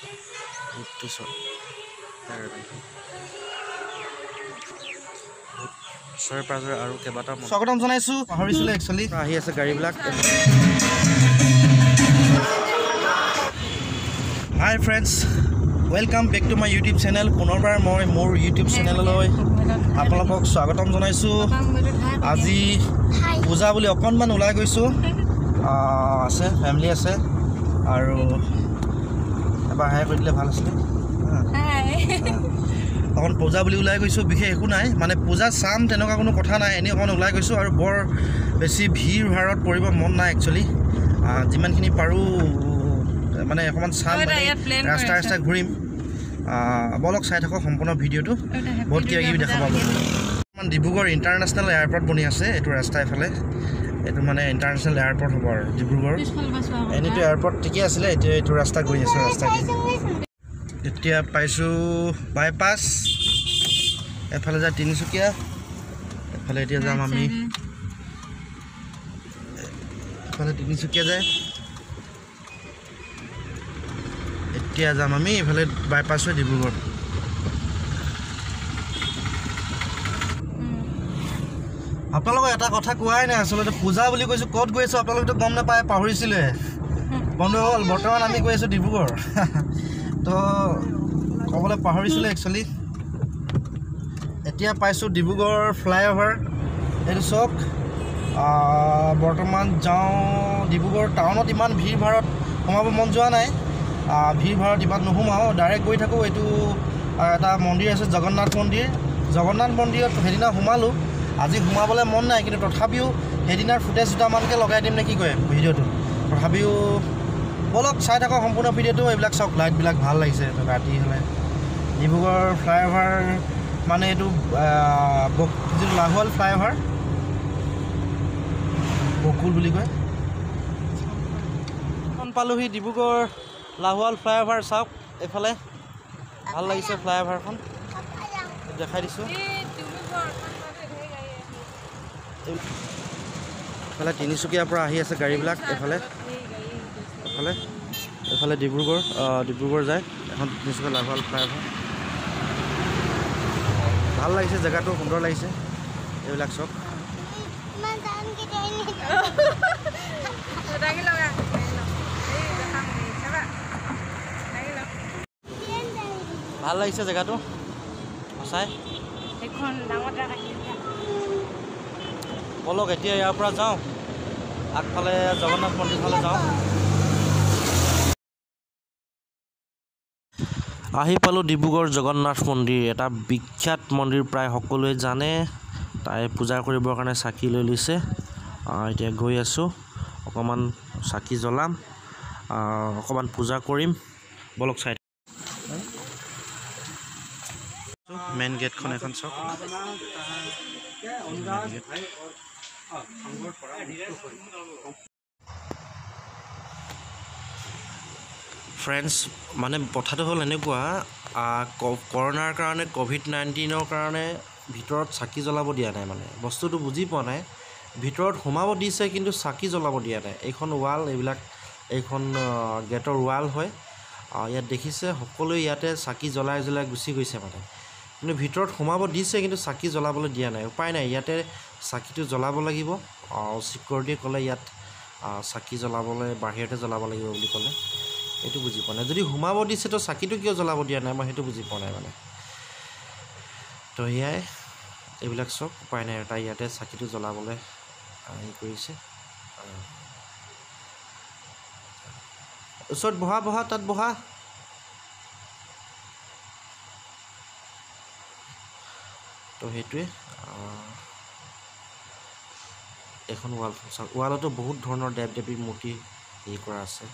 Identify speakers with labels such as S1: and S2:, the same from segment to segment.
S1: বহুত ওচৰ ওচৰে পাঁজৰে আৰু কেইবাটাও
S2: স্বাগতম জনাইছোঁ। পাহৰিছিলোঁ একচুৱেলি
S1: আহি আছে গাড়ীবিলাক।
S2: Hi friends welcome back to my YouTube channel পুনৰবাৰ মই মোৰ ইউটিউব চেনেললৈ আপোনালোকক স্বাগতম জনাইছোঁ। আজি পূজা বুলি অকণমান ওলাই গৈছোঁ। আছে ফেমিলি আছে। আৰু এবাৰ হাই কৰি দিলে ভাল আছিলে। অকণ পূজা বুলি ওলাই গৈছোঁ বিশেষ একো নাই। মানে পূজা চাম তেনেকুৱা কোনো কথা নাই এনেই অকণ ওলাই গৈছোঁ আৰু বৰ বেছি ভিৰ ভাৰত পৰিব মন নাই একচুৱেলি যিমানখিনি পাৰোঁ মানে অকণমান চাম ৰাস্তা। ৰাস্তা ঘূৰিম। ব'লক চাই থাকক সম্পূৰ্ণ ভিডিঅ'টো। বহুত কিবা কিবি দেখা পাব। ডিব্ৰুগড় ইণ্টাৰনেশ্যনেল এয়াৰপৰ্ট বনি আছে এইটো ৰাস্তা এফালে। এইটো মানে ইণ্টাৰনেশ্যনেল এয়াৰপৰ্ট হ'ব আৰু ডিব্ৰুগড়। এনেইতো এয়াৰপৰ্ট ঠিকে আছিলে এতিয়া এইটো ৰাস্তা গৈ আছে ৰাস্তাদি এতিয়া পাইছোঁ বাইপাছ এফালে যায় তিনিচুকীয়া এফালে এতিয়া যাম আমি। এফালে তিনিচুকীয়া যায়। এতিয়া যাম আমি এইফালে বাইপাছ হৈ ডিব্ৰুগড় আপোনালোকক এটা কথা কোৱাই নাই আচলতে পূজা বুলি কৈছোঁ ক'ত গৈ আছোঁ আপোনালোকেতো গম নাপায় পাহৰিছিলে। বন্ধুসকল বৰ্তমান আমি গৈ আছোঁ ডিব্ৰুগড়। তো ক'বলৈ পাহৰিছিলোঁ একচুৱেলি এতিয়া পাইছোঁ ডিব্ৰুগড় ফ্লাইঅভাৰ এইটো চাওক বৰ্তমান যাওঁ ডিব্ৰুগড় টাউনত ইমান ভিৰ ভাৰত সোমাব মন যোৱা নাই। ভিৰ ভাৰত ইমান নোসোমাওঁ ডাইৰেক্ট গৈ থাকোঁ এইটো এটা মন্দিৰ আছে জগন্নাথ মন্দিৰ। জগন্নাথ মন্দিৰত সেইদিনা সোমালোঁ। আজি সোমাবলৈ মন নাই কিন্তু তথাপিও সেইদিনাৰ ফুটেজ দুটামানকৈ লগাই দিম নে কি কয় ভিডিঅ'টো। তথাপিও ব'লক চাই থাকক সম্পূৰ্ণ ভিডিঅ'টো এইবিলাক চাওক লাইটবিলাক ভাল লাগিছে ৰাতি হ'লে। ডিব্ৰুগড় ফ্লাইঅভাৰ মানে এইটো যিটো লাহোৱাল ফ্লাইঅভাৰ বকুল বুলি কয়। পালোহি ডিব্ৰুগড় লাহোৱাল ফ্লাইঅভাৰ চাওক এইফালে। ভাল লাগিছে ফ্লাইঅভাৰখন দেখাই দিছোঁ। এইফালে তিনিচুকীয়াৰ পৰা আহি আছে গাড়ীবিলাক এইফালে এইফালে এইফালে ডিব্ৰুগড় ডিব্ৰুগড় যায়। এখন তিনিচুকীয়া লাহোৱাল ফ্লাইঅভাৰ ভাল লাগিছে জেগাটো সুন্দৰ লাগিছে। এইবিলাক চাওক ভাল লাগিছে জেগাটো সঁচাই। ব'লক এতিয়া ইয়াৰ পৰা যাওঁ। আগফালে জগন্নাথ মন্দিৰ ফালে যাওঁ। আহি পালোঁ ডিব্ৰুগড় জগন্নাথ মন্দিৰ। এটা বিখ্যাত মন্দিৰ প্ৰায় সকলোৱে জানে। তাই পূজা কৰিবৰ কাৰণে চাকি লৈ লৈছে। এতিয়া গৈ আছোঁ। অকণমান চাকি জ্বলাম। অকণমান পূজা কৰিম। ব'লক চাই মেইন গেটখন এখন চাওক। ফ্ৰেণ্ডছ মানে কথাটো হ'ল এনেকুৱা কৰোণাৰ কাৰণে ক'ভিড নাইণ্টিনৰ কাৰণে ভিতৰত চাকি জ্বলাব দিয়া নাই মানে। বস্তুটো বুজি পোৱা নাই। ভিতৰত সোমাব দিছে কিন্তু চাকি জ্বলাব দিয়া নাই। এইখন ৱাল এইবিলাক এইখন গেটৰ ৱাল হয়। ইয়াত দেখিছে সকলোৱে ইয়াতে চাকি জ্বলাই জ্বলাই গুচি গৈছে মানে। কিন্তু ভিতৰত সোমাব দিছে কিন্তু চাকি জ্বলাবলৈ দিয়া নাই। উপায় নাই ইয়াতে চাকিটো জ্বলাব লাগিব। ছিকিউৰিটিয়ে ক'লে ইয়াত চাকি জ্বলাবলৈ বাহিৰতে জ্বলাব লাগিব বুলি ক'লে। সেইটো বুজি পোৱা নাই। যদি সোমাব দিছে তো চাকিটো কিয় জ্বলাব দিয়া নাই? মই সেইটো বুজি পোৱা নাই মানে। তো সেয়াই এইবিলাক চব উপায় নাই। তাই ইয়াতে চাকিটো জ্বলাবলৈ হেৰি কৰিছে। ওচৰত বহা বহা তাত বহা। তো সেইটোৱে এখন ৱাল চাওক ৱালতো বহুত ধৰণৰ দেৱ দেৱীৰ মূৰ্তি হেৰি কৰা আছে।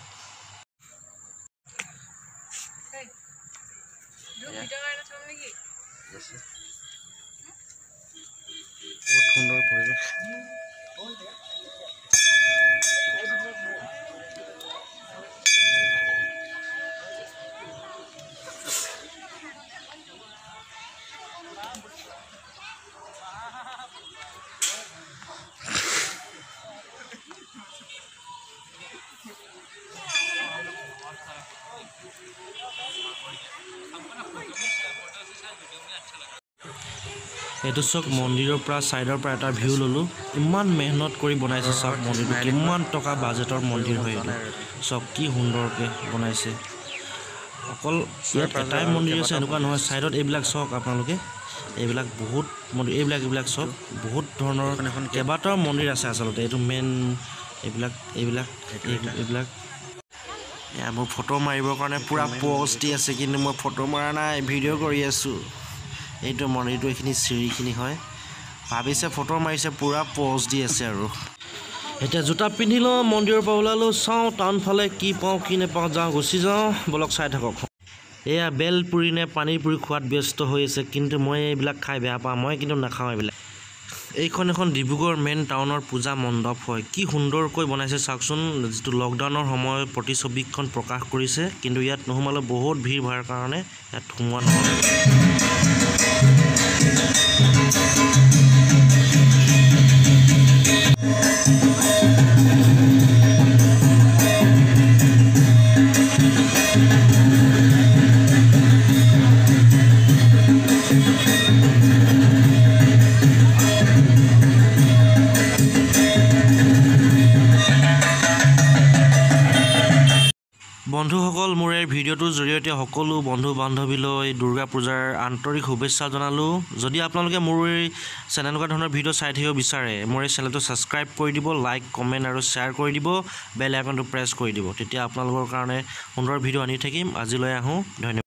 S2: বহুত সুন্দৰ পৰিৱেশ। এইটো চাওক মন্দিৰৰ পৰা ছাইডৰ পৰা এটা ভিউ ল'লোঁ। ইমান মেহনত কৰি বনাইছে চাওক মন্দিৰটো কিমান টকা বাজেটৰ মন্দিৰ হয় এইটো। চাওক কি সুন্দৰকৈ বনাইছে। অকল ইয়াত এটাই মন্দিৰ আছে এনেকুৱা নহয় ছাইডত এইবিলাক চাওক আপোনালোকে। এইবিলাক বহুত মন্দিৰ এইবিলাক এইবিলাক চাওক বহুত ধৰণৰ কেইবাটাও মন্দিৰ আছে আচলতে। এইটো মেইন এইবিলাক এইবিলাক এই- এইবিলাক। এয়া মোৰ ফটো মাৰিবৰ কাৰণে পূৰা প'জ দি আছে কিন্তু মই ফটো মৰা নাই ভিডিঅ' কৰি আছোঁ। এইটো মন্দিৰটো এইখিনি চিৰিখিনি হয়। ভাবিছে ফটো মাৰিছে পূৰা প'জ দি আছে আৰু। এতিয়া জোতা পিন্ধি লওঁ মন্দিৰৰ পৰা ওলালোঁ চাওঁ টাউন ফালে কি পাওঁ কি নাপাওঁ যাওঁ গুচি যাওঁ বলক চাই থাকক। এয়া বেল পুৰি নে পানীৰ পুৰি খোৱাত ব্যস্ত হৈ আছে কিন্তু মই এইবিলাক খাই বেয়া পাওঁ মই কিন্তু নাখাওঁ এইবিলাক। এইখন এখন ডিব্ৰুগড় মেইন টাউনৰ পূজা মণ্ডপ হয়। কি সুন্দৰকৈ বনাইছে চাওকচোন যিটো লকডাউনৰ সময়ত প্ৰতিছবিখন প্ৰকাশ কৰিছে কিন্তু ইয়াত নোসোমালে বহুত ভিৰ ভাৰ কাৰণে ইয়াত সোমোৱা নহয়। Thank you. বন্ধুসকল মোৰ এই ভিডিঅ'টোৰ জৰিয়তে সকলো বন্ধু বান্ধৱীলৈ দুৰ্গা পূজাৰ আন্তৰিক শুভেচ্ছা জনালোঁ। যদি আপোনালোকে মোৰ এই চেনেল এনেকুৱা ধৰণৰ ভিডিঅ' চাই থাকিব বিচাৰে মোৰ এই চেনেলটো ছাবস্ক্ৰাইব কৰি দিব লাইক কমেণ্ট আৰু শ্বেয়াৰ কৰি দিব বেল আইকনটো প্ৰেছ কৰি দিব। তেতিয়া আপোনালোকৰ কাৰণে সুন্দৰ ভিডিঅ' আনি থাকিম। আজিলৈ আহোঁ। ধন্যবাদ।